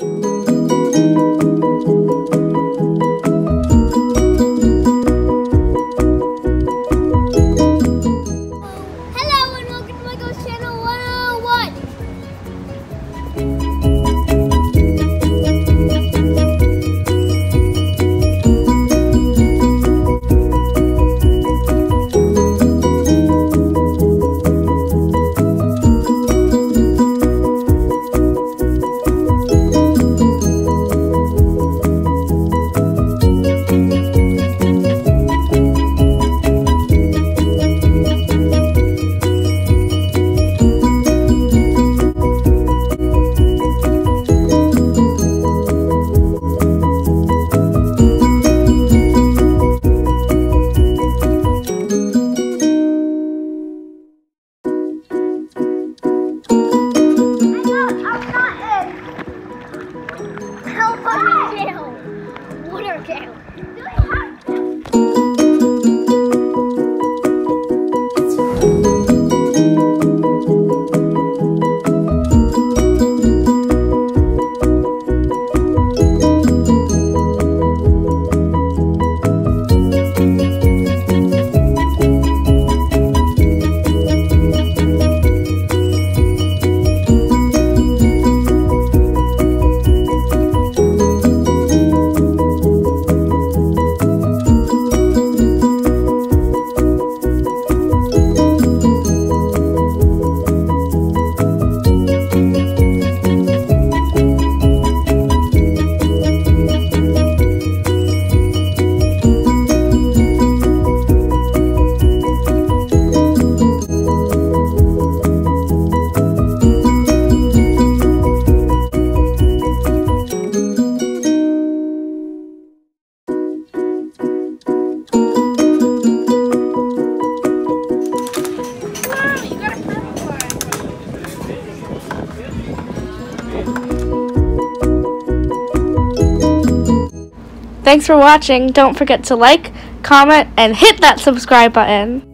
Hello Water jail. Thanks for watching. Don't forget to like, comment, and hit that subscribe button.